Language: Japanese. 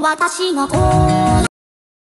私がこ